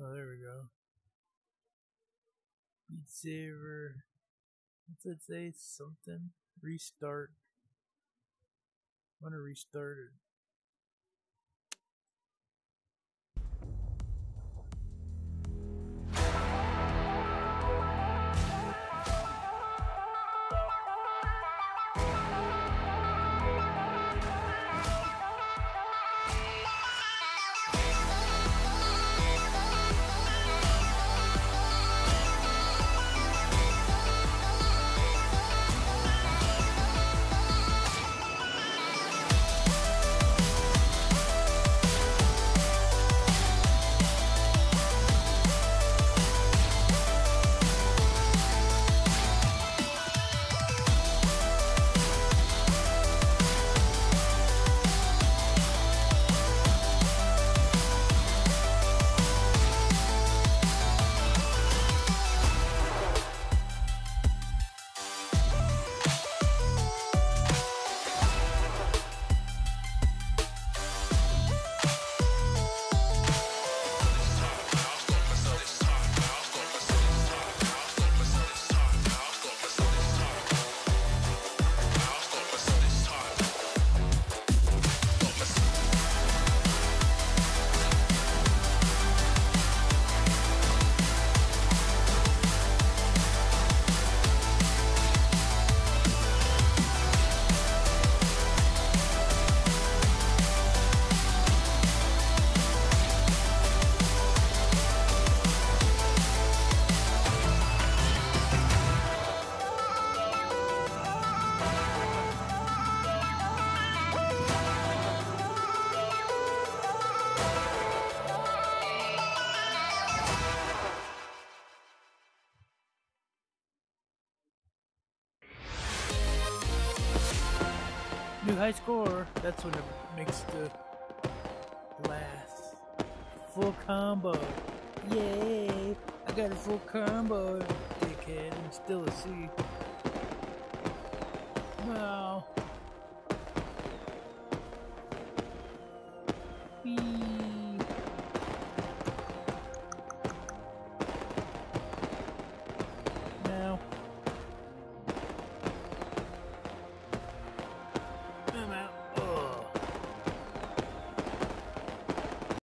Oh, there we go. Beat Saber. What's it say? Something? Restart. I want to restart it. too high score, that's when it makes the last Full combo. Yay! I got a full combo, dickhead. I'm still a C. Wow.